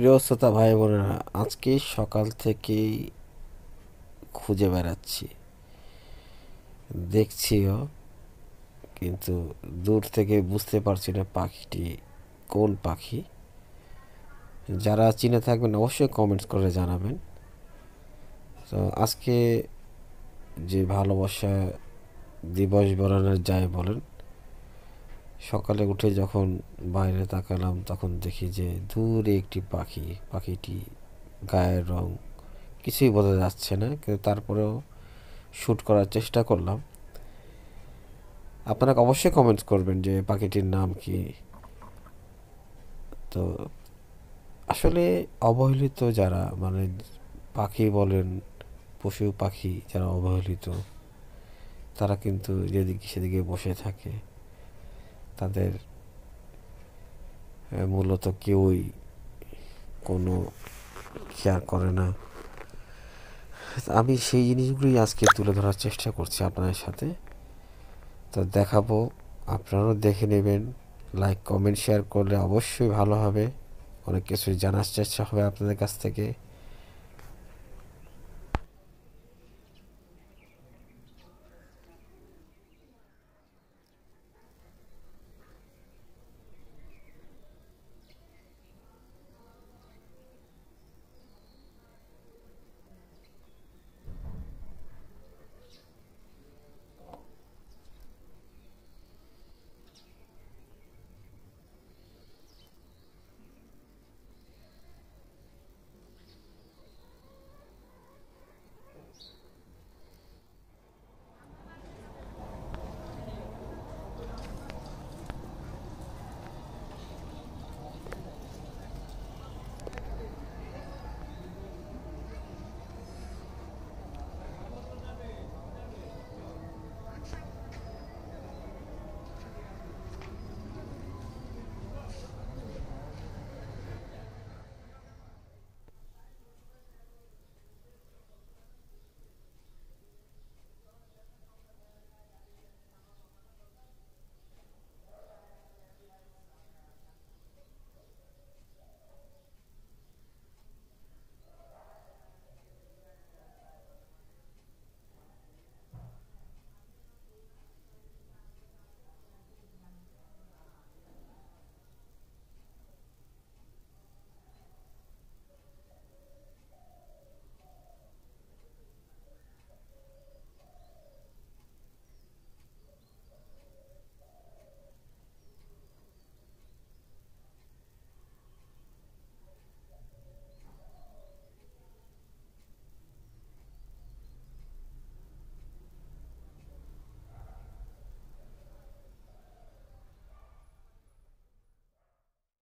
প্রিয় শ্রোতা ভাই বোনেরা, আজকে সকাল থেকেই খুঁজে বেড়াচ্ছি। দেখছিও, কিন্তু দূর থেকে বুঝতে পারছি না পাখিটি কোন পাখি। যারা চিনে থাকবেন, অবশ্যই কমেন্টস করে জানাবেন। তো আজকে যে ভালোবাসা দিবস বলানোর যায় বলেন সকালে উঠে যখন বাইরে তাকালাম, তখন দেখি যে দূরে একটি পাখি। পাখিটি গায়ের রং কিছুই বোঝা যাচ্ছে না, কিন্তু তারপরেও শ্যুট করার চেষ্টা করলাম। আপনারা অবশ্যই কমেন্টস করবেন যে পাখিটির নাম কি। তো আসলে অবহেলিত যারা মানে পাখি বলেন, পশু পাখি যারা অবহেলিত, তারা কিন্তু যেদিকে সেদিকে বসে থাকে। তাদের মূলত কেউই কোনো খেয়াল করে না। আমি সেই জিনিসগুলোই আজকে তুলে ধরার চেষ্টা করছি আপনাদের সাথে। তো দেখাবো, আপনারাও দেখে নেবেন। লাইক কমেন্ট শেয়ার করলে অবশ্যই ভালো হবে। অনেক কিছু জানার চেষ্টা হবে আপনাদের কাছ থেকে।